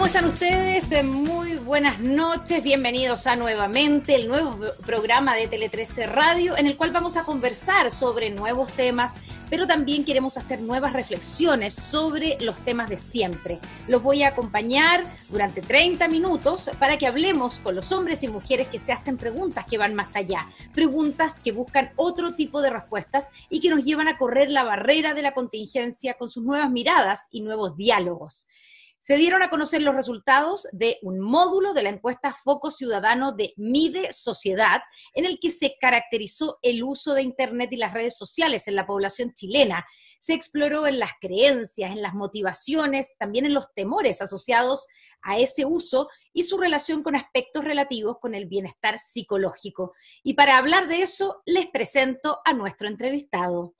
¿Cómo están ustedes? Eh, muy buenas noches, bienvenidos a nuevamente el nuevo programa de Tele 13 Radio, en el cual vamos a conversar sobre nuevos temas, pero también queremos hacer nuevas reflexiones sobre los temas de siempre. Los voy a acompañar durante 30 minutos para que hablemos con los hombres y mujeres que se hacen preguntas que van más allá, preguntas que buscan otro tipo de respuestas y que nos llevan a correr la barrera de la contingencia con sus nuevas miradas y nuevos diálogos se dieron a conocer los resultados de un módulo de la encuesta Foco Ciudadano de Mide Sociedad, en el que se caracterizó el uso de Internet y las redes sociales en la población chilena. Se exploró en las creencias, en las motivaciones, también en los temores asociados a ese uso y su relación con aspectos relativos con el bienestar psicológico. Y para hablar de eso, les presento a nuestro entrevistado.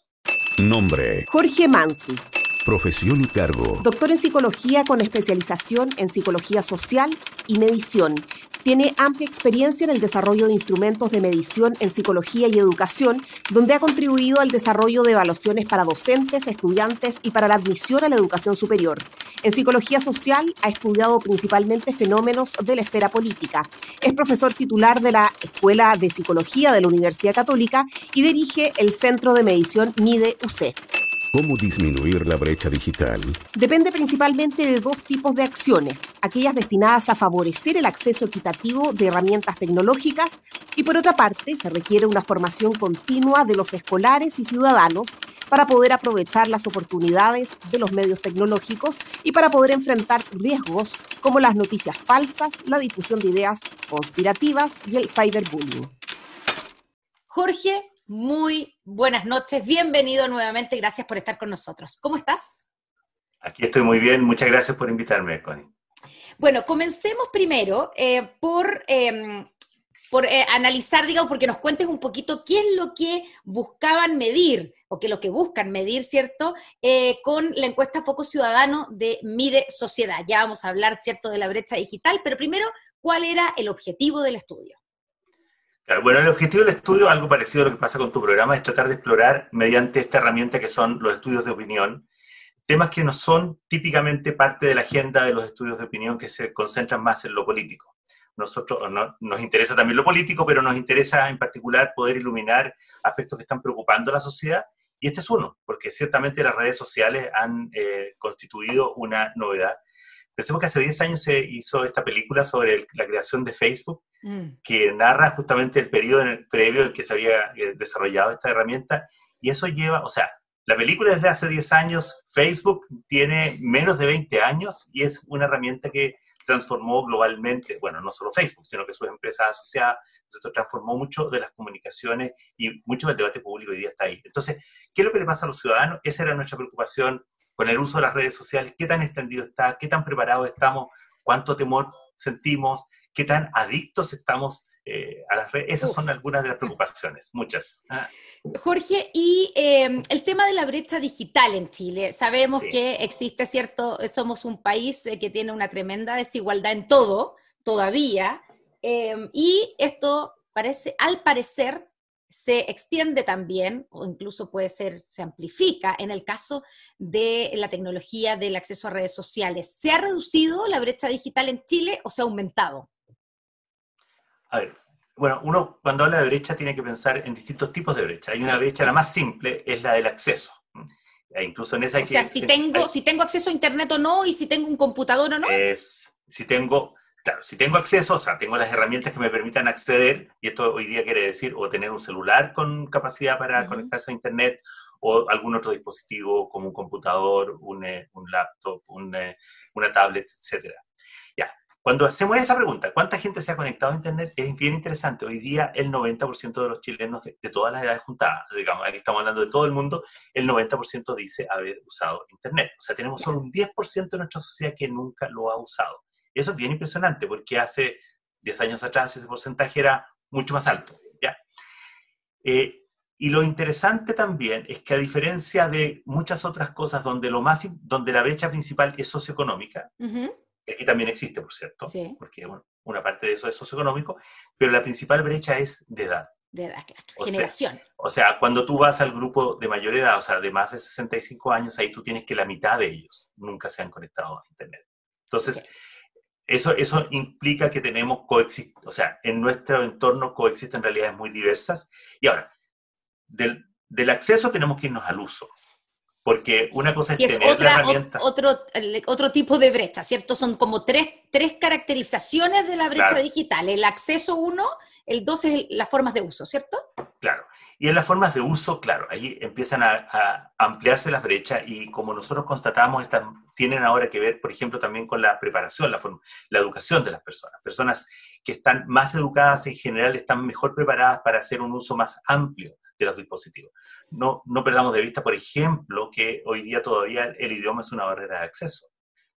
Nombre. Jorge Mansi. Profesión y cargo. Doctor en psicología con especialización en psicología social y medición. Tiene amplia experiencia en el desarrollo de instrumentos de medición en psicología y educación, donde ha contribuido al desarrollo de evaluaciones para docentes, estudiantes y para la admisión a la educación superior. En psicología social ha estudiado principalmente fenómenos de la esfera política. Es profesor titular de la Escuela de Psicología de la Universidad Católica y dirige el Centro de Medición MIDE UC. ¿Cómo disminuir la brecha digital? Depende principalmente de dos tipos de acciones, aquellas destinadas a favorecer el acceso equitativo de herramientas tecnológicas y por otra parte se requiere una formación continua de los escolares y ciudadanos para poder aprovechar las oportunidades de los medios tecnológicos y para poder enfrentar riesgos como las noticias falsas, la difusión de ideas conspirativas y el cyberbullying. Jorge, muy buenas noches, bienvenido nuevamente, gracias por estar con nosotros. ¿Cómo estás? Aquí estoy muy bien, muchas gracias por invitarme, Connie. Bueno, comencemos primero eh, por, em, por eh, analizar, digamos, porque nos cuentes un poquito qué es lo que buscaban medir, o qué es lo que buscan medir, ¿cierto?, eh, con la encuesta Foco Ciudadano de Mide Sociedad. Ya vamos a hablar, ¿cierto?, de la brecha digital, pero primero, ¿cuál era el objetivo del estudio? Bueno, el objetivo del estudio, algo parecido a lo que pasa con tu programa, es tratar de explorar mediante esta herramienta que son los estudios de opinión, temas que no son típicamente parte de la agenda de los estudios de opinión que se concentran más en lo político. Nosotros nos interesa también lo político, pero nos interesa en particular poder iluminar aspectos que están preocupando a la sociedad. Y este es uno, porque ciertamente las redes sociales han eh, constituido una novedad Pensemos que hace 10 años se hizo esta película sobre la creación de Facebook, mm. que narra justamente el periodo previo en que se había eh, desarrollado esta herramienta, y eso lleva, o sea, la película es de hace 10 años, Facebook tiene menos de 20 años y es una herramienta que transformó globalmente, bueno, no solo Facebook, sino que sus empresas asociadas, esto transformó mucho de las comunicaciones y mucho del debate público hoy día está ahí. Entonces, ¿qué es lo que le pasa a los ciudadanos? Esa era nuestra preocupación con el uso de las redes sociales, qué tan extendido está, qué tan preparados estamos, cuánto temor sentimos, qué tan adictos estamos eh, a las redes. Esas son algunas de las preocupaciones, muchas. Ah. Jorge, y em, el tema de la brecha digital en Chile. Sabemos que existe, ¿cierto? Somos un país eh, que tiene una tremenda desigualdad en todo, todavía, em, y esto parece, al parecer, se extiende también, o incluso puede ser, se amplifica en el caso de la tecnología del acceso a redes sociales. ¿Se ha reducido la brecha digital en Chile o se ha aumentado? A ver, bueno, uno cuando habla de brecha tiene que pensar en distintos tipos de brecha. Hay una brecha, la más simple, es la del acceso. E incluso en esa o sea, si tengo, si tengo acceso a internet o no, y si tengo un computador o no. Es, si tengo, Claro, si tengo acceso, o sea, tengo las herramientas que me permitan acceder, y esto hoy día quiere decir o tener un celular con capacidad para conectarse a Internet, o algún otro dispositivo como un computador, un, eh, un laptop, un, eh, una tablet, etc. Ya, cuando hacemos esa pregunta, ¿cuánta gente se ha conectado a Internet? Es bien interesante. Hoy día el 90% de los chilenos de, de, todas las edades juntadas, digamos, aquí estamos hablando de todo el mundo, el 90% dice haber usado Internet. O sea, tenemos solo un 10% de nuestra sociedad que nunca lo ha usado. Eso es bien impresionante porque hace 10 años atrás ese porcentaje era mucho más alto. ¿ya? Eh, y lo interesante también es que a diferencia de muchas otras cosas donde, lo más, donde la brecha principal es socioeconómica, que aquí también existe, por cierto, porque una parte de eso es socioeconómico, pero la principal brecha es de edad. De edad, claro. Generación. o sea, cuando tú vas al grupo de mayor edad, o sea, de más de 65 años, ahí tú tienes que la mitad de ellos nunca se han conectado a Internet. Entonces, Eso, eso implica que tenemos coexist o sea, en nuestro entorno coexisten realidades muy diversas. Y ahora, del, del acceso tenemos que irnos al uso. Porque una cosa es, tener otra, la herramienta. Otro, otro tipo de brecha, ¿cierto? Son como tres, tres caracterizaciones de la brecha Claro. digital. El acceso uno, el dos es el- las formas de uso, ¿cierto? Claro. Y en las formas de uso, claro, ahí empiezan a, a ampliarse las brechas y como nosotros constatamos, están, tienen ahora que ver, por ejemplo, también con la preparación, la, forma- la educación de las personas. Personas que están más educadas en general están mejor preparadas para hacer un uso más amplio de los dispositivos. No, no perdamos de vista, por ejemplo, que hoy día todavía el idioma es una barrera de acceso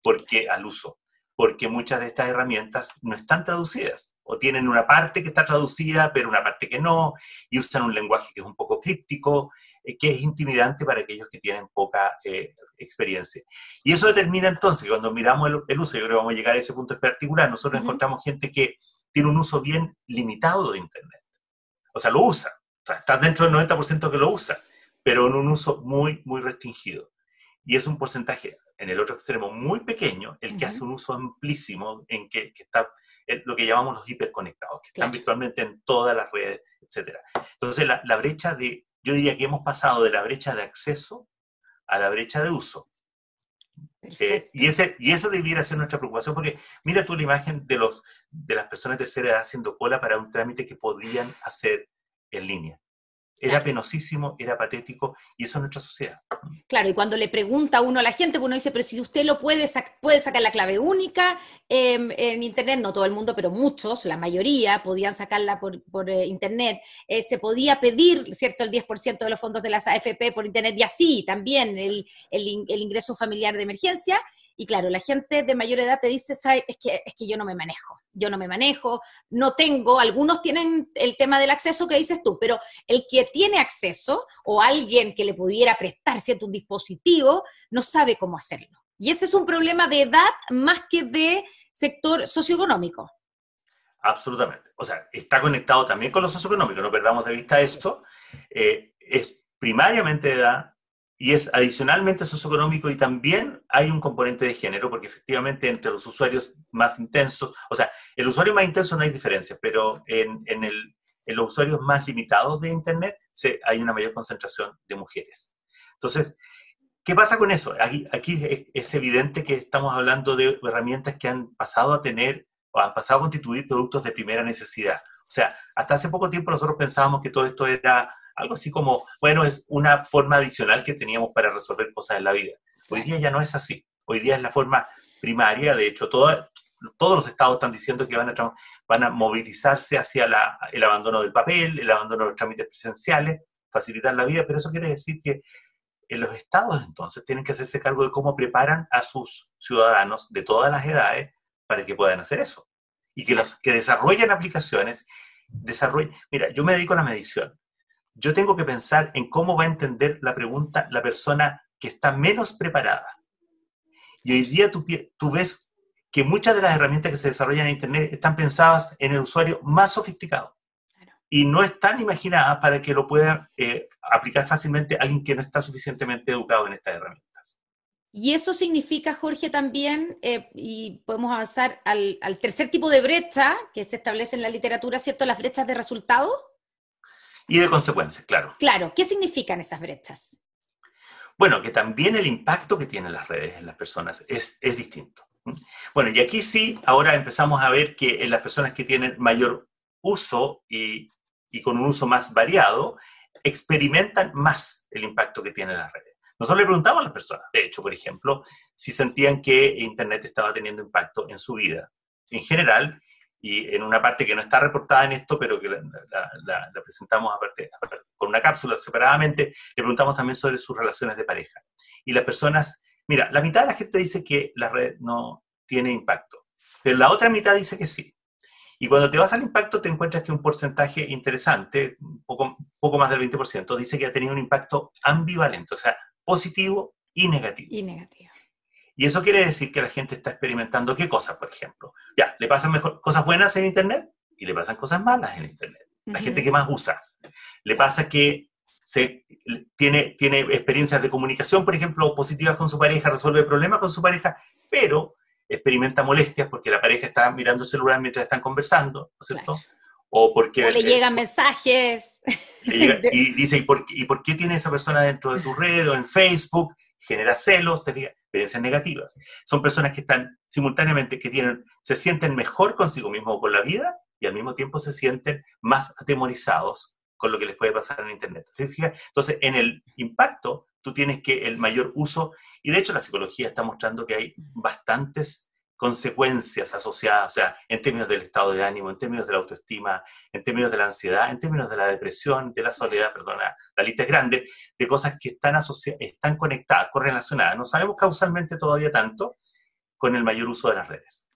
porque, al uso, porque muchas de estas herramientas no están traducidas o tienen una parte que está traducida, pero una parte que no, y usan un lenguaje que es un poco críptico, eh, que es intimidante para aquellos que tienen poca eh, experiencia. Y eso determina entonces que cuando miramos el, el uso, yo creo que vamos a llegar a ese punto en particular, nosotros encontramos gente que tiene un uso bien limitado de Internet. O sea, lo usa, o sea, está dentro del 90% que lo usa, pero en un uso muy, muy restringido. Y es un porcentaje, en el otro extremo, muy pequeño, el que hace un uso amplísimo en que, que está en lo que llamamos los hiperconectados, que están virtualmente en todas las redes, etcétera. Entonces, la, la brecha de, yo diría que hemos pasado de la brecha de acceso a la brecha de uso. Eh, y, ese, y eso debiera ser nuestra preocupación, porque mira tú la imagen de, los, de las personas de tercera edad haciendo cola para un trámite que podrían hacer en línea. Era Claro. penosísimo, era patético, y eso es nuestra sociedad. Claro, y cuando le pregunta a uno a la gente, pues uno dice, pero si usted lo puede, sac- puede sacar la clave única em, en Internet, no todo el mundo, pero muchos, la mayoría, podían sacarla por, por, eh, Internet. Eh, se podía pedir, ¿cierto?, el 10% de los fondos de las AFP por Internet y así también el, el in- el ingreso familiar de emergencia. Y claro, la gente de mayor edad te dice, "Sabe, es que, es que yo no me manejo, yo no me manejo, no tengo, algunos tienen el tema del acceso que dices tú, pero el que tiene acceso o alguien que le pudiera prestar cierto un dispositivo no sabe cómo hacerlo. Y ese es un problema de edad más que de sector socioeconómico. Absolutamente. O sea, está conectado también con lo socioeconómico, no perdamos de vista esto. Eh, es primariamente de edad y es adicionalmente socioeconómico y también hay un componente de género, porque efectivamente entre los usuarios más intensos, o sea, el usuario más intenso no hay diferencia, pero en, en el- en los usuarios más limitados de Internet se, hay una mayor concentración de mujeres. Entonces, ¿qué pasa con eso? Aquí, aquí es, es evidente que estamos hablando de herramientas que han pasado a tener o han pasado a constituir productos de primera necesidad. O sea, hasta hace poco tiempo nosotros pensábamos que todo esto era algo así como, bueno, es una forma adicional que teníamos para resolver cosas en la vida. Hoy día ya no es así. Hoy día es la forma primaria. De hecho, todo- todos los estados están diciendo que van a, van a movilizarse hacia la- el abandono del papel, el abandono de los trámites presenciales, facilitar la vida, pero eso quiere decir que en los estados entonces tienen que hacerse cargo de cómo preparan a sus ciudadanos de todas las edades para que puedan hacer eso. Y que los que desarrollan aplicaciones, desarrollen... Mira, yo me dedico a la medición. Yo tengo que pensar en cómo va a entender la pregunta la persona que está menos preparada. Y hoy día tú, ves que muchas de las herramientas que se desarrollan en Internet están pensadas en el usuario más sofisticado. Claro. Y no están imaginadas para que lo pueda eh, aplicar fácilmente alguien que no está suficientemente educado en estas herramientas. Y eso significa, Jorge, también, eh, y podemos avanzar al, al tercer tipo de brecha que se establece en la literatura, ¿cierto? Las brechas de resultados. Y de consecuencias, claro. Claro, ¿qué significan esas brechas? Bueno, que también el impacto que tienen las redes en las personas es, es distinto. Bueno, y aquí sí, ahora empezamos a ver que en las personas que tienen mayor uso y, y con un uso más variado, experimentan más el impacto que tienen las redes. Nosotros le preguntamos a las personas, de hecho, por ejemplo, si sentían que Internet estaba teniendo impacto en su vida en general, y en una parte que no está reportada en esto, pero que la, presentamos aparte, con una cápsula separadamente, le preguntamos también sobre sus relaciones de pareja. Y las personas, mira, la mitad de la gente dice que la red no tiene impacto, pero la otra mitad dice que sí. Y cuando te vas al impacto te encuentras que un porcentaje interesante, poco, poco más del 20%, dice que ha tenido un impacto ambivalente, o sea, positivo y negativo. Y negativo. Y eso quiere decir que la gente está experimentando qué cosas, por ejemplo. Ya, le pasan mejor, cosas buenas en Internet y le pasan cosas malas en Internet. La gente que más usa. Le pasa que se, tiene, tiene experiencias de comunicación, por ejemplo, positivas con su pareja, resuelve problemas con su pareja, pero experimenta molestias porque la pareja está mirando el celular mientras están conversando, ¿no es cierto? Claro. O porque... O le eh, llegan mensajes. le llega- y dice, ¿y por, qué, ¿y por qué tiene esa persona dentro de tu red o en Facebook? Genera celos, te fijas, experiencias negativas. Son personas que están simultáneamente, que tienen, se sienten mejor consigo mismos o con la vida y al mismo tiempo se sienten más atemorizados con lo que les puede pasar en Internet. Entonces, en el impacto, tú tienes que el mayor uso, y de hecho la psicología está mostrando que hay bastantes consecuencias asociadas, o sea, en términos del estado de ánimo, en términos de la autoestima, en términos de la ansiedad, en términos de la depresión, de la soledad, perdona, la lista es grande, de cosas que están, están conectadas, correlacionadas. No sabemos causalmente todavía tanto con el mayor uso de las redes.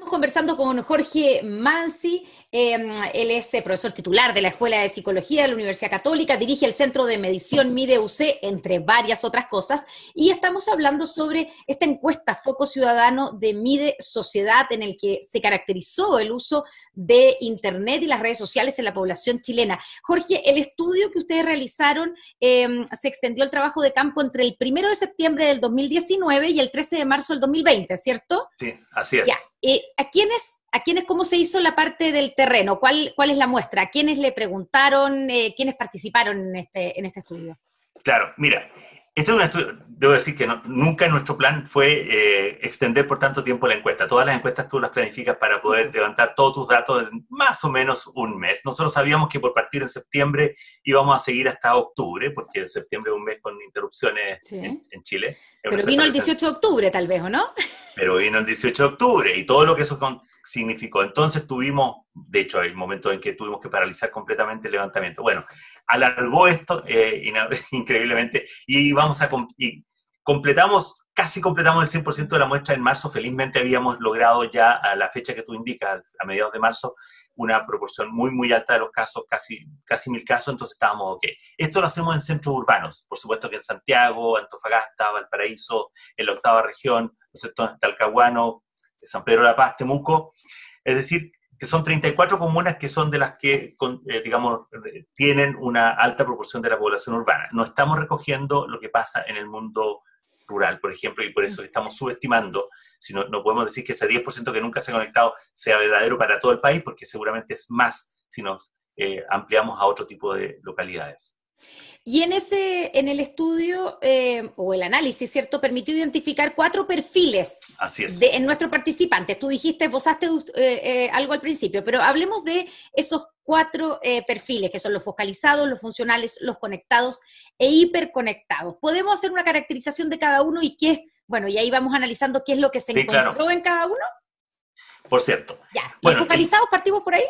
Estamos conversando con Jorge Mansi, eh, él es eh, profesor titular de la Escuela de Psicología de la Universidad Católica, dirige el Centro de Medición MIDEUC, entre varias otras cosas, y estamos hablando sobre esta encuesta Foco Ciudadano de Mide Sociedad, en el que se caracterizó el uso de Internet y las redes sociales en la población chilena. Jorge, el estudio que ustedes realizaron eh, se extendió el trabajo de campo entre el primero de septiembre del 2019 y el 13 de marzo del 2020, ¿cierto? Sí, así es. Ya, eh, ¿a quiénes, a quiénes, cómo se hizo la parte del terreno? ¿Cuál, cuál es la muestra? ¿A quiénes le preguntaron? Eh, ¿Quiénes participaron en este, en este estudio? Claro, mira, este es un estudio, debo decir que no- nunca nuestro plan fue eh, extender por tanto tiempo la encuesta. Todas las encuestas tú las planificas para poder levantar todos tus datos en más o menos un mes. Nosotros sabíamos que por partir en septiembre íbamos a seguir hasta octubre, porque septiembre es un mes con interrupciones Sí. en, en Chile. Pero vino el encuesta 18 de octubre, tal vez, ¿o no? pero vino el 18 de octubre y todo lo que eso con- significó. Entonces tuvimos, de hecho, hay momentos en que tuvimos que paralizar completamente el levantamiento. Bueno, alargó esto eh, increíblemente y vamos a completamos, casi completamos el 100% de la muestra en marzo. Felizmente habíamos logrado ya a la fecha que tú indicas, a mediados de marzo, una proporción muy, muy alta de los casos, casi, casi mil casos, entonces estábamos ok. Esto lo hacemos en centros urbanos, por supuesto que en Santiago, Antofagasta, Valparaíso, en la octava región, en Talcahuano, San Pedro de la Paz, Temuco, es decir, que son 34 comunas que son de las que, con- eh, digamos, tienen una alta proporción de la población urbana. No estamos recogiendo lo que pasa en el mundo rural, por ejemplo, y por eso estamos subestimando, si no, no podemos decir que ese 10% que nunca se ha conectado sea verdadero para todo el país, porque seguramente es más si nos eh, ampliamos a otro tipo de localidades. Y en ese, en el estudio, eh, o el análisis, ¿cierto? Permitió identificar cuatro perfiles Así es. de, en nuestros participantes. Tú dijiste, esbozaste eh, eh, algo al principio, pero hablemos de esos cuatro eh, perfiles, que son los focalizados, los funcionales, los conectados e hiperconectados. ¿Podemos hacer una caracterización de cada uno y qué, bueno, y ahí vamos analizando qué es lo que se Sí, encontró claro. en cada uno? Por cierto, Ya. ¿Los Bueno, focalizados partimos por ahí?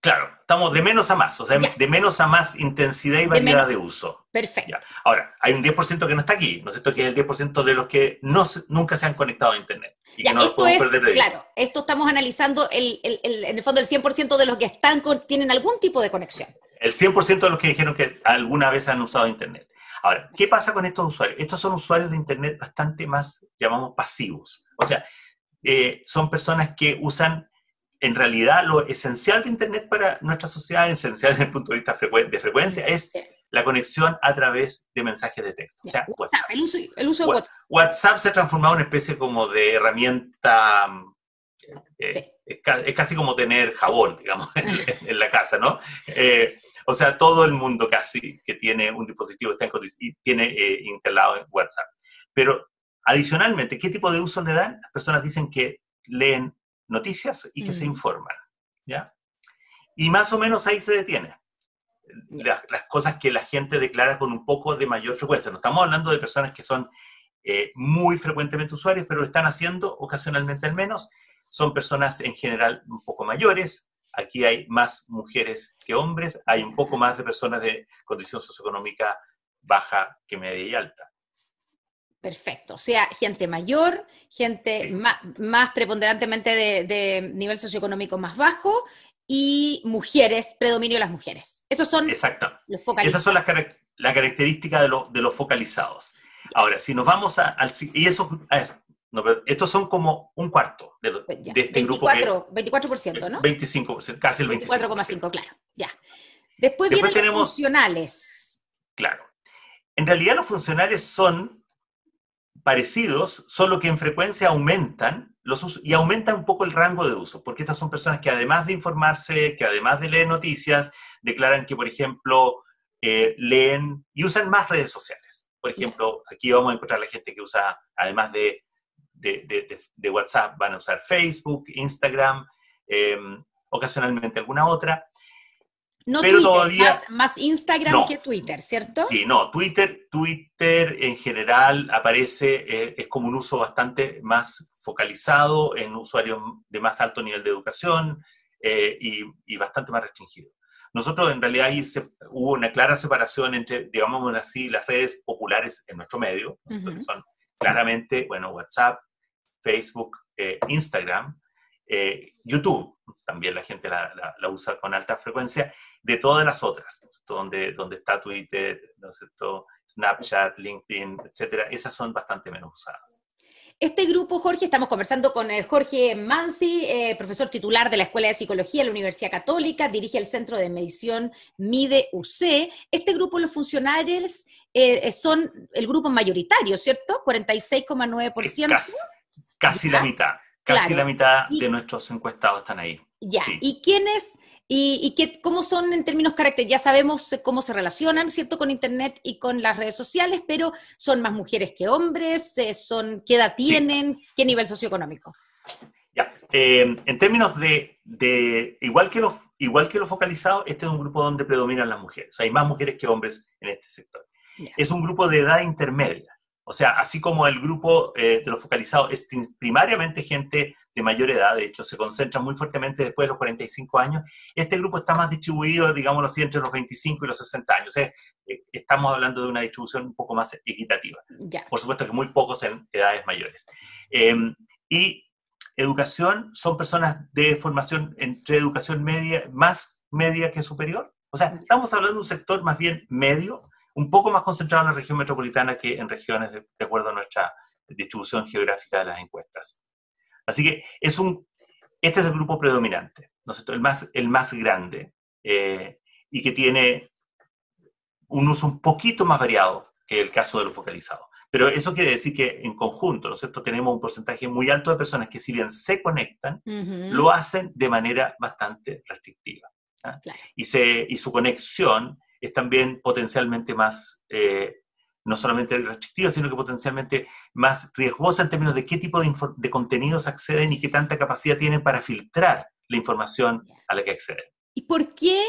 Claro, estamos de menos a más, o sea, Ya. de menos a más intensidad y variedad de, uso. Perfecto. Ya. Ahora, hay un 10% que no está aquí, ¿no es cierto? Que es el 10% de los que no nunca se han conectado a Internet. Y Ya, que no los esto es, perder de vista. claro, esto estamos analizando el, el- el- en el fondo el 100% de los que están con, tienen algún tipo de conexión. El 100% de los que dijeron que alguna vez han usado Internet. Ahora, ¿qué pasa con estos usuarios? Estos son usuarios de Internet bastante más, llamamos, pasivos. O sea, eh, son personas que usan en realidad lo esencial de Internet para nuestra sociedad, esencial desde el punto de vista de frecuencia, es la conexión a través de mensajes de texto. O sea, WhatsApp. WhatsApp, el uso, el uso de What- WhatsApp. WhatsApp se ha transformado en una especie como de herramienta, eh, Sí. es, es casi como tener jabón, digamos, en, en la casa, ¿no? Eh, o sea, todo el mundo casi que tiene un dispositivo está en y tiene eh, instalado en WhatsApp. Pero adicionalmente, ¿qué tipo de uso le dan? Las personas dicen que leen noticias y que se informan, ¿ya? Y más o menos ahí se detiene. Las, las cosas que la gente declara con un poco de mayor frecuencia. No estamos hablando de personas que son eh, muy frecuentemente usuarios, pero lo están haciendo ocasionalmente al menos. Son personas en general un poco mayores. Aquí hay más mujeres que hombres. Hay un poco más de personas de condición socioeconómica baja que media y alta. Perfecto. O sea, gente mayor, gente más, más preponderantemente de, de nivel socioeconómico más bajo y mujeres, predominio de las mujeres. Esos son Exacto. los focalizados. Esas son las la características de, lo- de los focalizados. Ahora, si nos vamos a- al... Y eso, a ver, no, pero estos son como un cuarto de, lo- Ya, de este grupo que... 24, 24%, ¿no? 25%, casi el 25%. 24,5, claro. Ya. Después, Después vienen tenemos- los funcionales. Claro. En realidad los funcionales son parecidos, solo que en frecuencia aumentan los usos y aumenta un poco el rango de uso, porque estas son personas que además de informarse, que además de leer noticias, declaran que, por ejemplo, eh, leen y usan más redes sociales. Por ejemplo, aquí vamos a encontrar la gente que usa, además de, de, WhatsApp, van a usar Facebook, Instagram, em, ocasionalmente alguna otra. No pero todavía, más, Instagram que Twitter, ¿cierto? Sí, no, Twitter, Twitter en general aparece, eh, es como un uso bastante más focalizado en usuarios de más alto nivel de educación eh, y, bastante más restringido. Nosotros en realidad ahí hubo una clara separación entre, digamos así, las redes populares en nuestro medio, que son claramente, bueno, WhatsApp, Facebook, eh, Instagram, eh, YouTube, también la gente la, usa con alta frecuencia, de todas las otras, donde, donde está Twitter, ¿no Snapchat, LinkedIn, etcétera, esas son bastante menos usadas. Este grupo, Jorge, estamos conversando con eh, Jorge Mansi, eh, profesor titular de la Escuela de Psicología de la Universidad Católica, dirige el Centro de Medición MIDE UC. Este grupo, los funcionarios, eh, son el grupo mayoritario, ¿cierto? 46,9%. Casi, casi la mitad, casi la mitad de nuestros encuestados están ahí. Ya, ¿y quiénes y, qué, cómo son en términos caracteres. Ya sabemos eh, cómo se relacionan, ¿cierto?, con Internet y con las redes sociales, pero son más mujeres que hombres, eh, son, ¿qué edad tienen? ¿Qué nivel socioeconómico? Ya, eh, en términos de, de, igual, que lo, igual que lo focalizado, este es un grupo donde predominan las mujeres. hay más mujeres que hombres en este sector. Es un grupo de edad intermedia. O sea, así como el grupo de los focalizados es primariamente gente de mayor edad, de hecho se concentra muy fuertemente después de los 45 años, este grupo está más distribuido, digámoslo así, entre los 25 y los 60 años. Eh, estamos hablando de una distribución un poco más equitativa. Por supuesto que muy pocos en edades mayores. Em, y educación son personas de formación entre educación media, más media que superior. O sea, estamos hablando de un sector más bien medio, un poco más concentrado en la región metropolitana que en regiones de acuerdo a nuestra distribución geográfica de las encuestas. Así que es un, este es el grupo predominante, ¿no el, más, el más grande eh, y que tiene un uso un poquito más variado que el caso de lo focalizado. Pero eso quiere decir que en conjunto, ¿no es cierto?, tenemos un porcentaje muy alto de personas que si bien se conectan, lo hacen de manera bastante restrictiva. ¿ah? Y, se, y su conexión es también potencialmente más eh, no solamente restrictiva, sino que potencialmente más riesgosa en términos de qué tipo de, contenidos acceden y qué tanta capacidad tienen para filtrar la información a la que acceden. ¿Y por qué,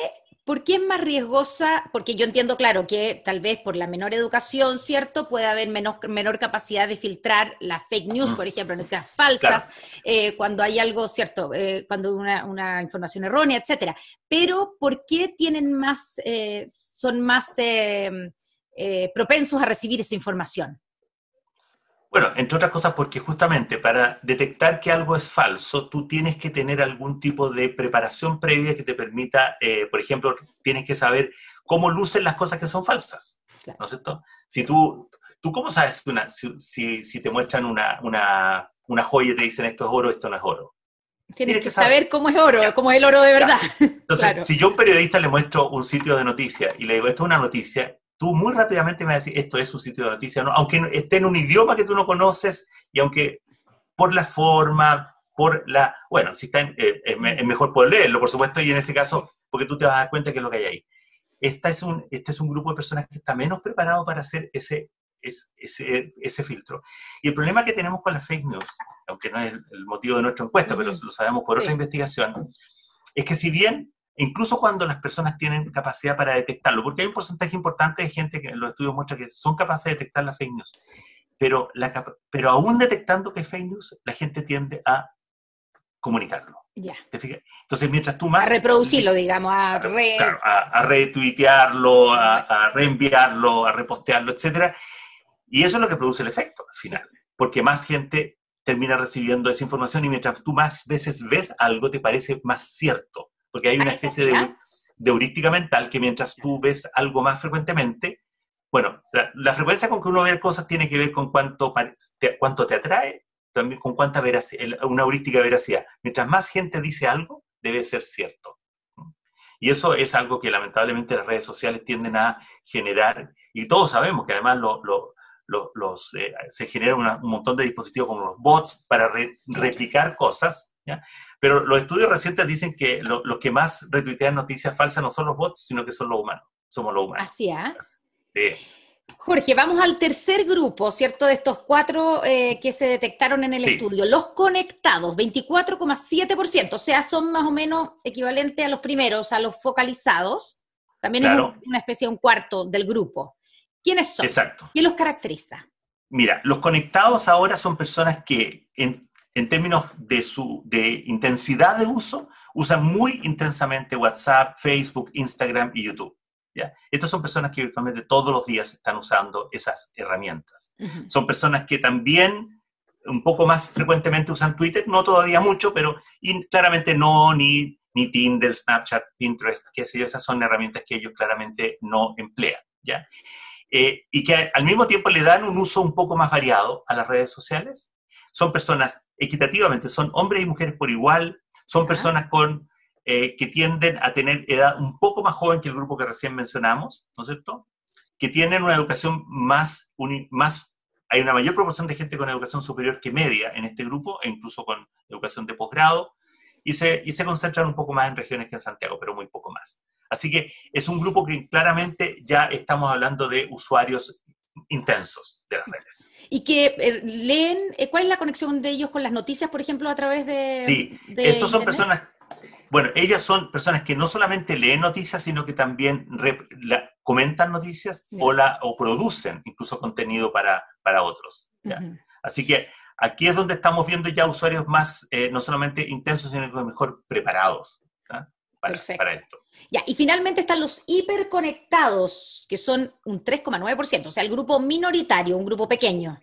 por qué es más riesgosa? Porque yo entiendo, claro, que tal vez por la menor educación, ¿cierto? Puede haber menor, menor capacidad de filtrar las fake news, por ejemplo, noticias falsas, eh, cuando hay algo, ¿cierto? Eh, cuando una, una información errónea, etcétera. Pero, ¿por qué tienen más, eh, son más eh, propensos a recibir esa información? Bueno, entre otras cosas porque justamente para detectar que algo es falso, tú tienes que tener algún tipo de preparación previa que te permita, eh, por ejemplo, tienes que saber cómo lucen las cosas que son falsas. ¿No es cierto? Si tú, ¿tú cómo sabes una, si, si, te muestran una, una, una, joya y te dicen esto es oro, esto no es oro? Tienes, que, saber, cómo es oro, cómo es el oro de verdad. Entonces, si yo a un periodista le muestro un sitio de noticias y le digo, esto es una noticia, tú muy rápidamente me vas a decir, esto es un sitio de noticias, ¿no? aunque esté en un idioma que tú no conoces y aunque por la forma, por la... Bueno, si está eh, es, mejor poder leerlo, por supuesto, y en ese caso, porque tú te vas a dar cuenta que es lo que hay ahí. Esta es un, este es un grupo de personas que está menos preparado para hacer ese, ese, ese, filtro. Y el problema que tenemos con las fake news, aunque no es el, motivo de nuestra encuesta, pero lo sabemos por otra investigación, es que si bien incluso cuando las personas tienen capacidad para detectarlo, porque hay un porcentaje importante de gente que en los estudios muestra que son capaces de detectar las fake news, pero, la, pero aún detectando que es fake news, la gente tiende a comunicarlo. Ya. Entonces, mientras tú más... A reproducirlo, digamos, a, a, retuitearlo, a, reenviarlo, a repostearlo, etc. Y eso es lo que produce el efecto al final, porque más gente termina recibiendo esa información y mientras tú más veces ves algo, te parece más cierto porque hay una especie de, heurística mental que mientras tú ves algo más frecuentemente, bueno, la, frecuencia con que uno ve cosas tiene que ver con cuánto te, cuánto te atrae, también con cuánta veracidad, una heurística veracidad. Mientras más gente dice algo, debe ser cierto. Y eso es algo que lamentablemente las redes sociales tienden a generar, y todos sabemos que además lo, los, eh, se genera un montón de dispositivos como los bots para replicar cosas, ¿ya? pero los estudios recientes dicen que los que más retuitean noticias falsas no son los bots, sino que son los humanos, somos los humanos. Así es. Sí. Jorge, vamos al tercer grupo, ¿cierto? De estos cuatro eh, que se detectaron en el estudio. Los conectados, 24,7%, o sea, son más o menos equivalentes a los primeros, a los focalizados. También es una especie de un cuarto del grupo. ¿Quiénes son? Exacto. ¿Quién los caracteriza? Mira, los conectados ahora son personas que en, términos de su de intensidad de uso usan muy intensamente WhatsApp, Facebook, Instagram y YouTube. ¿ya? Estas son personas que virtualmente todos los días están usando esas herramientas. Son personas que también un poco más frecuentemente usan Twitter, no todavía mucho, pero claramente no, ni, ni Tinder, Snapchat, Pinterest, que sé esas son herramientas que ellos claramente no emplean. ¿ya? Eh, y que al mismo tiempo le dan un uso un poco más variado a las redes sociales. Son personas equitativamente, son hombres y mujeres por igual, son personas con, eh, que tienden a tener edad un poco más joven que el grupo que recién mencionamos, ¿no es cierto? Que tienen una educación más, más hay una mayor proporción de gente con educación superior que media en este grupo, e incluso con educación de posgrado, y se, y se concentran un poco más en regiones que en Santiago, pero muy poco más. Así que es un grupo que claramente ya estamos hablando de usuarios intensos de las redes. Y que eh, leen, eh, ¿cuál es la conexión de ellos con las noticias, por ejemplo, a través de... Sí, estos son personas, bueno, ellas son personas que no solamente leen noticias, sino que también comentan noticias o, la, o producen incluso contenido para, para otros. Así que aquí es donde estamos viendo ya usuarios más, eh, no solamente intensos, sino que mejor preparados para, esto. Ya, y finalmente están los hiperconectados, que son un 3,9%, o sea, el grupo minoritario, un grupo pequeño,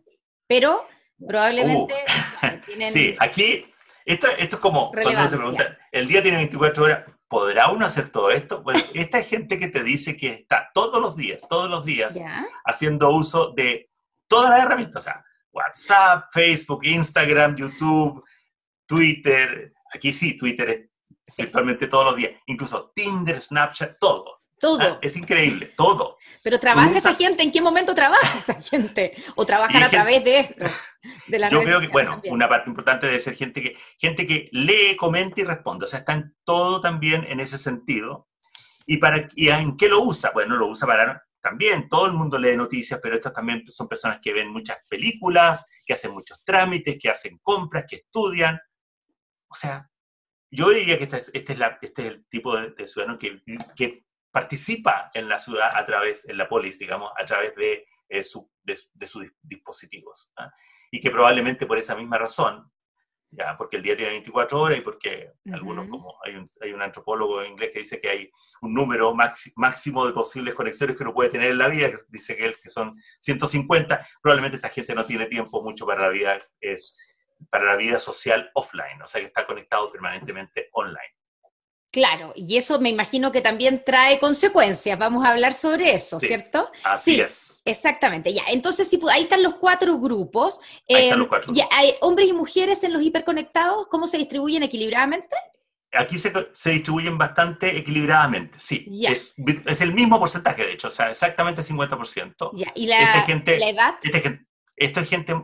pero probablemente uh. tienen... Sí, aquí, esto, esto es como cuando se pregunta, el día tiene 24 horas, ¿podrá uno hacer todo esto? Bueno, esta es gente que te dice que está todos los días, todos los días, haciendo uso de todas las herramientas, o sea, WhatsApp, Facebook, Instagram, YouTube, Twitter, aquí sí, Twitter es virtualmente todos los días, incluso Tinder, Snapchat, todo. Todo. Ah, es increíble, todo. Pero ¿trabaja esa gente? ¿En qué momento trabaja esa gente? ¿O trabajan a través de esto? De Yo creo que, bueno, una parte importante debe ser gente que, gente que lee, comenta y responde. O sea, está en todo también en ese sentido. ¿Y, para, y en qué lo usa? Bueno, lo usa para también, todo el mundo lee noticias, pero estas también son personas que ven muchas películas, que hacen muchos trámites, que hacen compras, que estudian. O sea, yo diría que este es, este es, la, este es el tipo de, ciudadano que, que, participa en la ciudad a través, en la polis, digamos, a través de, eh, su, de, sus dispositivos. ¿ah? Y que probablemente por esa misma razón, ya, porque el día tiene 24 horas y porque algunos, como hay un, hay un, antropólogo inglés que dice que hay un número máximo de posibles conexiones que uno puede tener en la vida, que dice que, que son 150, probablemente esta gente no tiene tiempo mucho para la vida, es para la vida social offline, o sea que está conectado permanentemente online. Claro, y eso me imagino que también trae consecuencias. Vamos a hablar sobre eso, ¿cierto? Así es. Exactamente, ya. Entonces, sí, ahí están los cuatro grupos. Ahí están los em, cuatro Ya, ¿Hay hombres y mujeres en los hiperconectados? ¿Cómo se distribuyen equilibradamente? Aquí se, distribuyen bastante equilibradamente, sí. Es, el mismo porcentaje, de hecho, o sea, exactamente 50%. Ya. ¿Y la, gente, la edad? esto es gente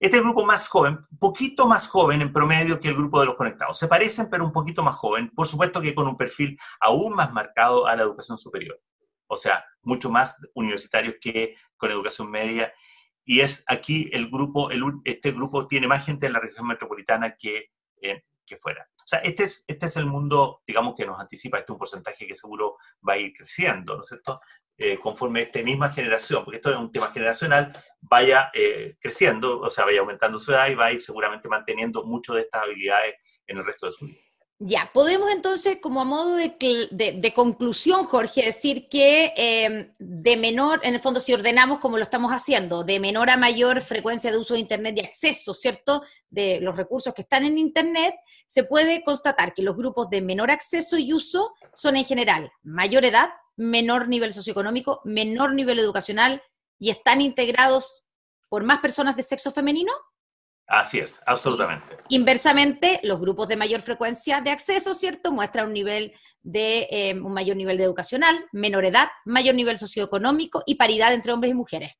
este grupo más joven, un poquito más joven en promedio que el grupo de los conectados. Se parecen, pero un poquito más joven, por supuesto que con un perfil aún más marcado a la educación superior. O sea, mucho más universitarios que con educación media. Y es aquí el grupo, el, este grupo tiene más gente en la región metropolitana que, que fuera. O sea, este es, este es el mundo, digamos, que nos anticipa, este es un porcentaje que seguro va a ir creciendo, ¿no es cierto? Eh, conforme esta misma generación, porque esto es un tema generacional, vaya eh, creciendo, o sea, vaya aumentando su edad y va a ir seguramente manteniendo mucho de estas habilidades en el resto de su vida. Ya, podemos entonces, como a modo de, conclusión, Jorge, decir que em, de menor, en el fondo, si ordenamos como lo estamos haciendo, de menor a mayor frecuencia de uso de Internet y acceso, ¿cierto?, de los recursos que están en Internet, se puede constatar que los grupos de menor acceso y uso son en general mayor edad, menor nivel socioeconómico, menor nivel educacional y están integrados por más personas de sexo femenino? Así es, absolutamente. Inversamente, los grupos de mayor frecuencia de acceso, ¿cierto? Muestran un nivel de eh, un mayor nivel de educacional, menor edad, mayor nivel socioeconómico y paridad entre hombres y mujeres.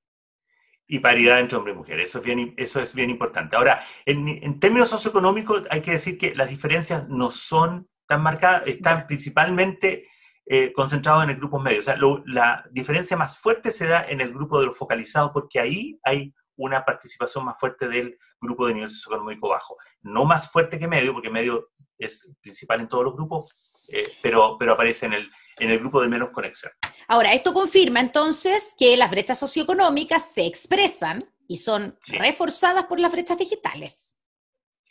Y paridad entre hombres y mujeres, eso es bien, eso es bien importante. Ahora, en, términos socioeconómicos hay que decir que las diferencias no son tan marcadas, están principalmente eh, concentrados en el grupo medio. O sea, la diferencia más fuerte se da en el grupo de los focalizados porque ahí hay una participación más fuerte del grupo de nivel socioeconómico bajo. No más fuerte que medio, porque medio es principal en todos los grupos, eh, pero, pero aparece en el, en el grupo de menos conexión. Ahora, esto confirma entonces que las brechas socioeconómicas se expresan y son reforzadas por las brechas digitales.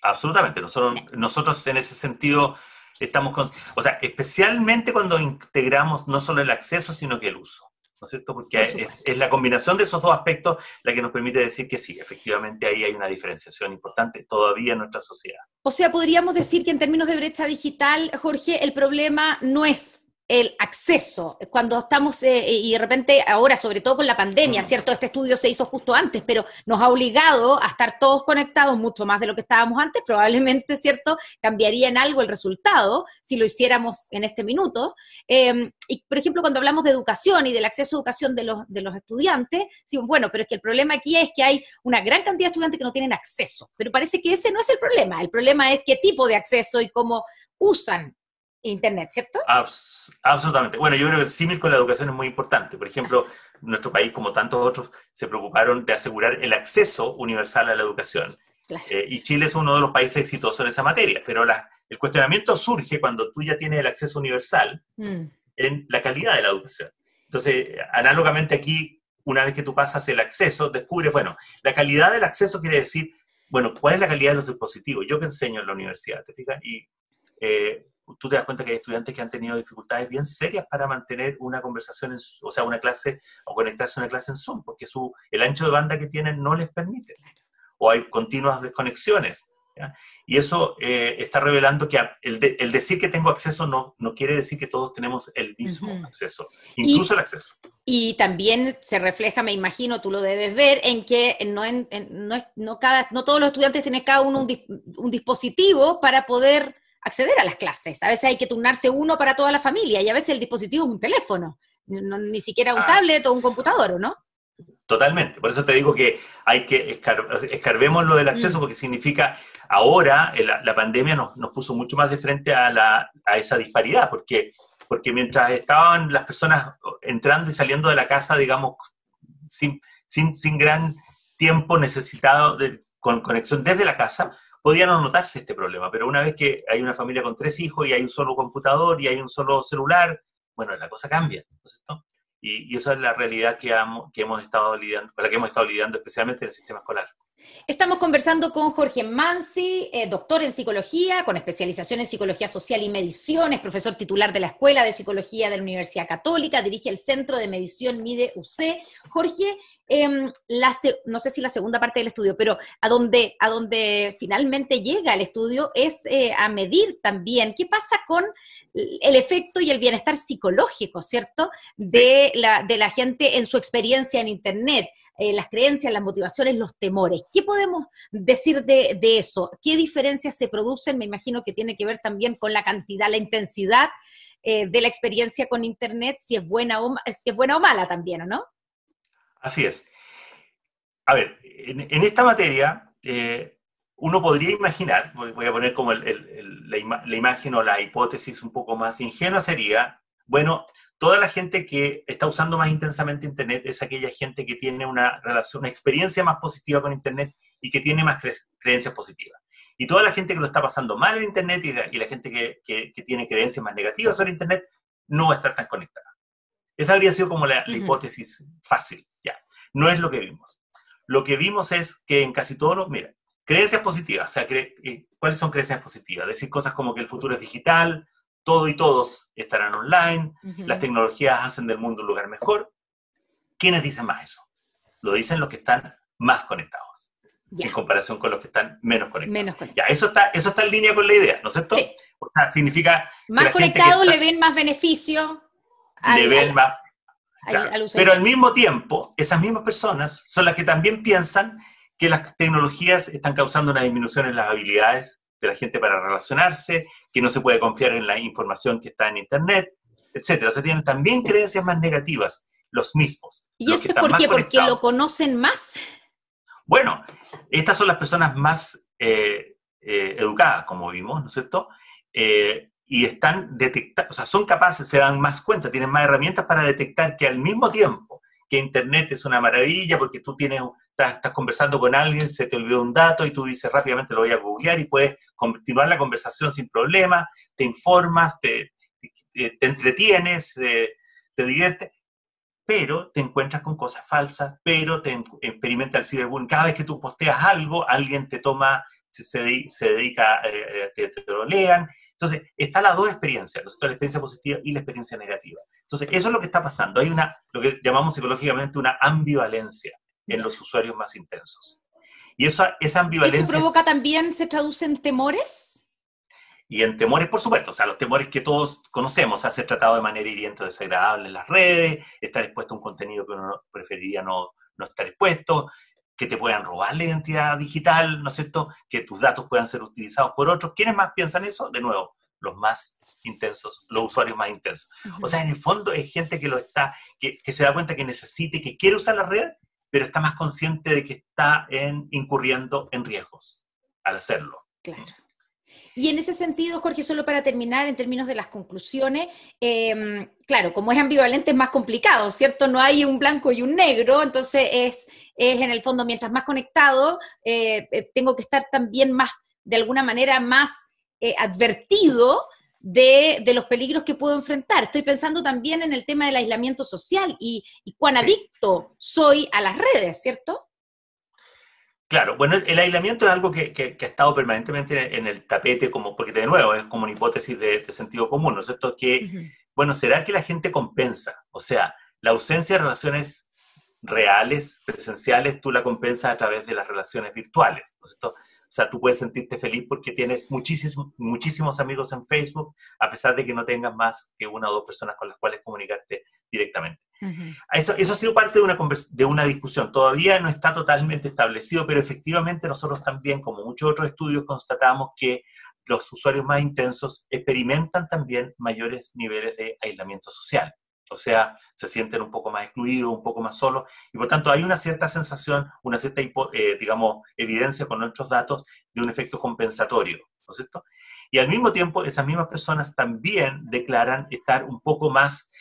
Absolutamente. Nosotros, nosotros en ese sentido estamos con, o sea, especialmente cuando integramos no solo el acceso, sino que el uso. ¿No es cierto? Porque es, es, la combinación de esos dos aspectos la que nos permite decir que sí, efectivamente ahí hay una diferenciación importante todavía en nuestra sociedad. O sea, podríamos decir que en términos de brecha digital, Jorge, el problema no es el acceso, cuando estamos, eh, y de repente ahora, sobre todo con la pandemia, ¿cierto? Este estudio se hizo justo antes, pero nos ha obligado a estar todos conectados mucho más de lo que estábamos antes, probablemente, ¿cierto? Cambiaría en algo el resultado si lo hiciéramos en este minuto. Em, y, por ejemplo, cuando hablamos de educación y del acceso a educación de los, de los estudiantes, sí, bueno, pero es que el problema aquí es que hay una gran cantidad de estudiantes que no tienen acceso, pero parece que ese no es el problema, el problema es qué tipo de acceso y cómo usan Internet, ¿cierto? absolutamente. Bueno, yo creo que el símil con la educación es muy importante. Por ejemplo, nuestro país, como tantos otros, se preocuparon de asegurar el acceso universal a la educación. Eh, y Chile es uno de los países exitosos en esa materia. Pero la, el cuestionamiento surge cuando tú ya tienes el acceso universal mm. en la calidad de la educación. Entonces, análogamente aquí, una vez que tú pasas el acceso, descubres, bueno, la calidad del acceso quiere decir, bueno, ¿cuál es la calidad de los dispositivos? Yo que enseño en la universidad, ¿te fijas? Y eh, tú te das cuenta que hay estudiantes que han tenido dificultades bien serias para mantener una conversación, o sea, una clase o conectarse a una clase en Zoom, porque su, el ancho de banda que tienen no les permite. O hay continuas desconexiones. Y eso eh, está revelando que el, decir que tengo acceso no, no quiere decir que todos tenemos el mismo acceso, incluso el acceso. Y también se refleja, me imagino, tú lo debes ver, en que no, no, no, cada, no todos los estudiantes tienen cada uno un, un dispositivo para poder acceder a las clases. A veces hay que turnarse uno para toda la familia y a veces el dispositivo es un teléfono, ni siquiera un tablet o un computador, ¿no? Totalmente. Por eso te digo que hay que escarbemos lo del acceso, mm. porque significa ahora eh, la, pandemia nos, puso mucho más de frente a, la, a esa disparidad, porque, porque mientras estaban las personas entrando y saliendo de la casa, digamos, sin, sin, sin gran tiempo necesitado de, con conexión desde la casa, podía no notarse este problema, pero una vez que hay una familia con tres hijos y hay un solo computador y hay un solo celular, bueno, la cosa cambia, ¿no es cierto? Y, y, esa es la realidad que, que hemos estado lidiando, con la que hemos estado lidiando especialmente en el sistema escolar. Estamos conversando con Jorge Mansi, eh, doctor en psicología, con especialización en psicología social y medición, es profesor titular de la Escuela de Psicología de la Universidad Católica, dirige el Centro de Medición MIDE UC. Jorge, eh, la no sé si la segunda parte del estudio, pero a donde, a donde finalmente llega el estudio es eh, a medir también qué pasa con el efecto y el bienestar psicológico, ¿cierto?, de la, de la gente en su experiencia en Internet. Eh, las creencias, las motivaciones, los temores. ¿Qué podemos decir de, de, eso? ¿Qué diferencias se producen? Me imagino que tiene que ver también con la cantidad, la intensidad eh, de la experiencia con Internet, si es buena o, si es buena o mala también, ¿o no? Así es. A ver, en, esta materia, eh, uno podría imaginar, voy a poner como la, imagen o la hipótesis un poco más ingenua sería, bueno, toda la gente que está usando más intensamente Internet es aquella gente que tiene una relación, una experiencia más positiva con Internet y que tiene más creencias positivas. Y toda la gente que lo está pasando mal en Internet y la, gente que, tiene creencias más negativas sobre Internet no va a estar tan conectada. Esa habría sido como la, hipótesis fácil, ya. No es lo que vimos. Lo que vimos es que en casi todos los, mira, creencias positivas, o sea, eh, ¿cuáles son creencias positivas? Decir cosas como que el futuro es digital, todo y todos estarán online, las tecnologías hacen del mundo un lugar mejor. ¿Quiénes dicen más eso? Lo dicen los que están más conectados, en comparación con los que están menos conectados. Menos conectados. Ya, eso está, eso está en línea con la idea, ¿no es cierto? O sea, significa... Más conectados le ven más beneficio. Le ven más pero al mismo tiempo, esas mismas personas son las que también piensan que las tecnologías están causando una disminución en las habilidades de la gente para relacionarse, que no se puede confiar en la información que está en Internet, etc. O sea, tienen también creencias más negativas los mismos. ¿Y eso es por qué? ¿Porque lo conocen más? Bueno, estas son las personas más eh, eh, educadas, como vimos, ¿no es cierto? Eh, y están detectando, o sea, son capaces, se dan más cuenta, tienen más herramientas para detectar que al mismo tiempo que Internet es una maravilla porque tú tienes, estás, conversando con alguien, se te olvidó un dato y tú dices rápidamente lo voy a googlear y puedes continuar la conversación sin problema, te informas, te, te, entretienes, te diviertes, pero te encuentras con cosas falsas, pero te experimenta el ciberbullying. Cada vez que tú posteas algo, alguien te toma, se, dedica, eh, te, te, lo lean. Entonces, está las dos experiencias, la experiencia positiva y la experiencia negativa. Entonces, eso es lo que está pasando. Hay una, lo que llamamos psicológicamente una ambivalencia en los usuarios más intensos. Y esa, esa ambivalencia... ¿Eso provoca también, se traduce en temores? y en temores, por supuesto, o sea, los temores que todos conocemos, a ser tratado de manera hiriente o desagradable en las redes, estar expuesto a un contenido que uno preferiría no, no estar expuesto, que te puedan robar la identidad digital, ¿no es cierto? Que tus datos puedan ser utilizados por otros. ¿Quiénes más piensan eso? De nuevo, los más intensos, los usuarios más intensos. O sea, en el fondo es gente que lo está, que, que se da cuenta que necesite, que quiere usar la red, pero está más consciente de que está en, incurriendo en riesgos al hacerlo. Claro. Y en ese sentido, Jorge, solo para terminar, en términos de las conclusiones, em, claro, como es ambivalente es más complicado, ¿cierto? No hay un blanco y un negro, entonces es, es en el fondo, mientras más conectado, eh, eh, tengo que estar también más, de alguna manera, más eh, advertido de, de, los peligros que puedo enfrentar. Estoy pensando también en el tema del aislamiento social y, y cuán adicto soy a las redes, ¿cierto? Claro, bueno, el aislamiento es algo que, ha estado permanentemente en el tapete, como, porque de nuevo es como una hipótesis de, sentido común, ¿no es cierto? Que, bueno, ¿será que la gente compensa? O sea, la ausencia de relaciones reales, presenciales, tú la compensas a través de las relaciones virtuales, ¿no es cierto? O sea, tú puedes sentirte feliz porque tienes muchísimos, muchísimos amigos en Facebook, a pesar de que no tengas más que una o dos personas con las cuales comunicarte directamente. Eso, eso ha sido parte de una, de una discusión. Todavía no está totalmente establecido, pero efectivamente nosotros también, como muchos otros estudios, constatamos que los usuarios más intensos experimentan también mayores niveles de aislamiento social o sea, se sienten un poco más excluidos, un poco más solos, y por tanto hay una cierta sensación, una cierta, eh, digamos, evidencia con nuestros datos de un efecto compensatorio, ¿no es cierto? Y al mismo tiempo, esas mismas personas también declaran estar un poco más,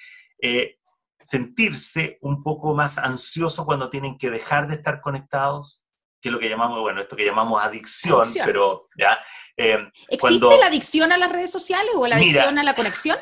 eh, sentirse un poco más ansiosos cuando tienen que dejar de estar conectados, que es lo que llamamos, bueno, esto que llamamos adicción, pero ya... Eh, ¿Existe la adicción a las redes sociales o la adicción a la conexión?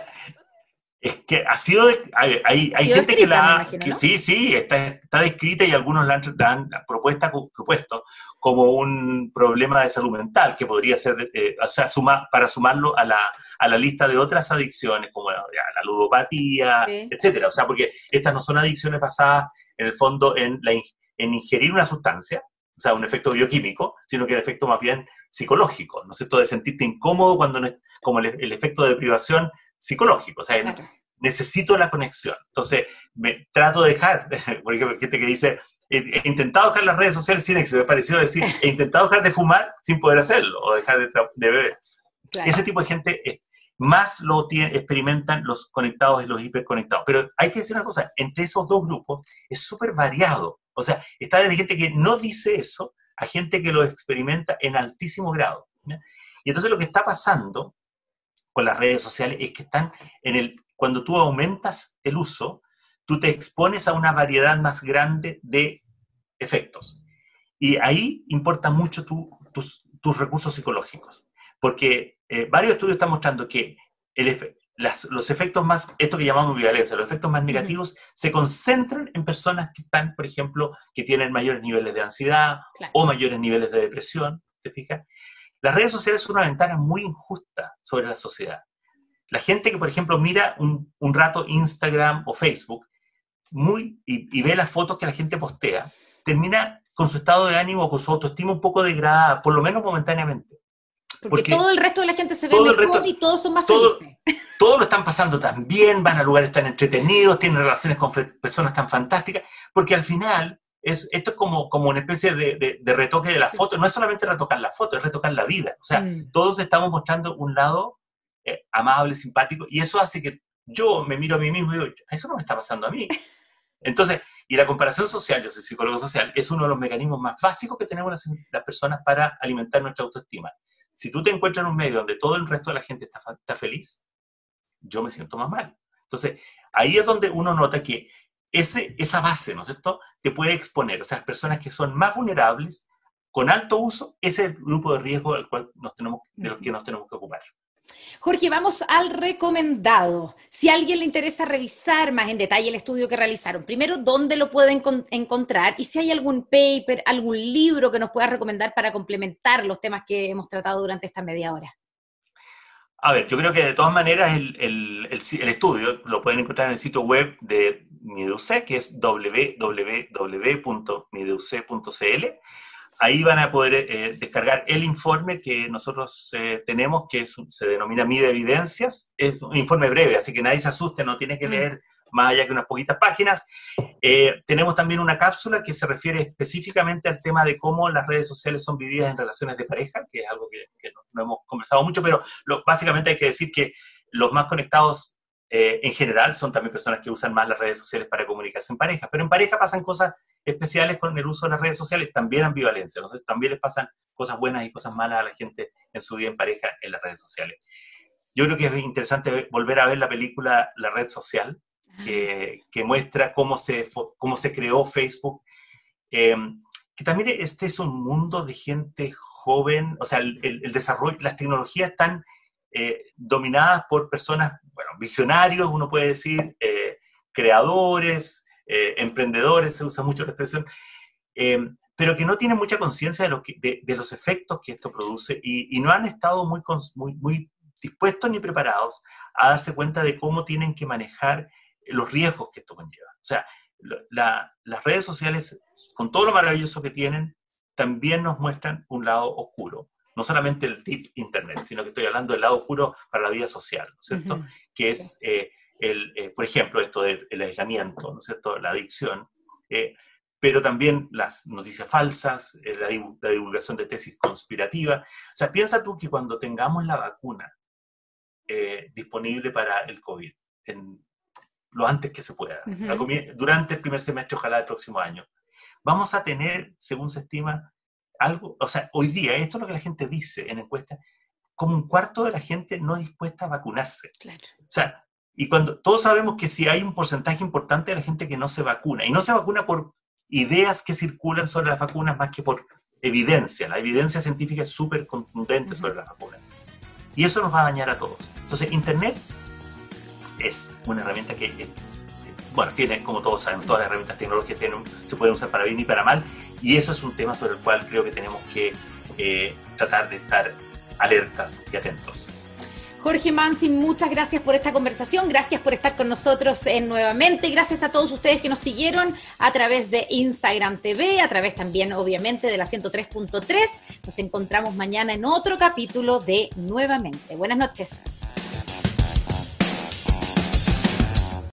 Es que ha sido, hay, hay, gente que la, sí, sí, está, está descrita y algunos la han, propuesto como un problema de salud mental, que podría ser, eh, o sea, suma, para sumarlo a la, a la lista de otras adicciones, como la, ludopatía, etcétera. O sea, porque estas no son adicciones basadas, en el fondo, en, la, en ingerir una sustancia, o sea, un efecto bioquímico, sino que el efecto más bien psicológico, ¿no es cierto? De sentirte incómodo cuando, como el efecto de privación psicológico, o sea, necesito la conexión. Entonces, me trato de dejar, por ejemplo, gente que dice, he, intentado dejar las redes sociales sin éxito, me pareció decir, he intentado dejar de fumar sin poder hacerlo, o dejar de, beber. Ese tipo de gente más lo experimentan los conectados y los hiperconectados. Pero hay que decir una cosa, entre esos dos grupos es súper variado. O sea, está desde gente que no dice eso a gente que lo experimenta en altísimo grado. Y entonces lo que está pasando con las redes sociales es que están en el, cuando tú aumentas el uso, tú te expones a una variedad más grande de efectos. Y ahí importa mucho tus, tus, recursos psicológicos, porque eh, varios estudios están mostrando que el, los efectos más, esto que llamamos violencia, los efectos más negativos, se concentran en personas que están, por ejemplo, que tienen mayores niveles de ansiedad o mayores niveles de depresión, ¿te fijas? Las redes sociales son una ventana muy injusta sobre la sociedad. La gente que, por ejemplo, mira un, rato Instagram o Facebook muy, y, ve las fotos que la gente postea, termina con su estado de ánimo o con su autoestima un poco degradada, por lo menos momentáneamente. Porque, todo el resto de la gente se ve mejor y todos son más felices. Todos lo están pasando tan bien, van a lugares tan entretenidos, tienen relaciones con personas tan fantásticas, porque al final es, esto es como, como una especie de, de, retoque de la foto. No es solamente retocar la foto, es retocar la vida. O sea, mm. todos estamos mostrando un lado eh, amable, simpático, y eso hace que yo me miro a mí mismo y digo, eso no me está pasando a mí. Entonces, y la comparación social, yo soy psicólogo social, es uno de los mecanismos más básicos que tenemos las, las personas para alimentar nuestra autoestima. Si tú te encuentras en un medio donde todo el resto de la gente está, está feliz, yo me siento más mal. Entonces, ahí es donde uno nota que ese, esa base, ¿no es cierto?, te puede exponer. O sea, las personas que son más vulnerables, con alto uso, ese es el grupo de riesgo al cual nos tenemos, de los que nos tenemos que ocupar. Jorge, vamos al recomendado. Si a alguien le interesa revisar más en detalle el estudio que realizaron, primero, ¿dónde lo pueden encontrar? Y si hay algún paper, algún libro que nos pueda recomendar para complementar los temas que hemos tratado durante esta media hora. A ver, yo creo que de todas maneras el, el, el, estudio lo pueden encontrar en el sitio web de Mideuce, que es www.mideuce.cl. Ahí van a poder eh, descargar el informe que nosotros eh, tenemos, que se denomina Mide Evidencias. Es un informe breve, así que nadie se asuste, no tiene que mm. leer más allá que unas poquitas páginas. Eh, tenemos también una cápsula que se refiere específicamente al tema de cómo las redes sociales son vividas en relaciones de pareja, que es algo que, no, hemos conversado mucho, pero básicamente hay que decir que los más conectados eh, en general son también personas que usan más las redes sociales para comunicarse en pareja, pero en pareja pasan cosas especiales con el uso de las redes sociales, también ambivalencia, ¿no? también les pasan cosas buenas y cosas malas a la gente en su vida en pareja en las redes sociales. Yo creo que es interesante volver a ver la película La red social, que, muestra cómo se, cómo se creó Facebook. Eh, que también este es un mundo de gente joven, o sea, el, desarrollo, las tecnologías están eh, dominadas por personas, bueno, visionarios, uno puede decir, eh, creadores, emprendedores, se usa mucho la expresión, pero que no tienen mucha conciencia de, de, los efectos que esto produce y, no han estado muy, muy dispuestos ni preparados a darse cuenta de cómo tienen que manejar los riesgos que esto conlleva. O sea, las redes sociales, con todo lo maravilloso que tienen, también nos muestran un lado oscuro. No solamente el tip Internet, sino que estoy hablando del lado oscuro para la vida social, ¿no es cierto? Que es, eh, el, eh, por ejemplo, esto del aislamiento, ¿no es cierto? La adicción, eh, pero también las noticias falsas, la, la, divulgación de tesis conspirativas. O sea, piensa tú que cuando tengamos la vacuna disponible para el COVID, en lo antes que se pueda, durante el primer semestre, ojalá del próximo año. Vamos a tener, según se estima, algo, o sea, hoy día, esto es lo que la gente dice en encuestas, como un cuarto de la gente no dispuesta a vacunarse. Claro. O sea, y cuando todos sabemos que si hay un porcentaje importante de la gente que no se vacuna, y no se vacuna por ideas que circulan sobre las vacunas más que por evidencia, la evidencia científica es súper contundente sobre las vacunas. Y eso nos va a dañar a todos. Entonces, Internet es una herramienta que, eh, bueno, tiene, como todos saben, todas las herramientas tecnológicas tienen, se pueden usar para bien y para mal, y eso es un tema sobre el cual creo que tenemos que eh, tratar de estar alertas y atentos. Jorge Mansi, muchas gracias por esta conversación, gracias por estar con nosotros en nuevamente, gracias a todos ustedes que nos siguieron a través de Instagram TV, a través también obviamente de la 103.3. Nos encontramos mañana en otro capítulo de Nuevamente. Buenas noches.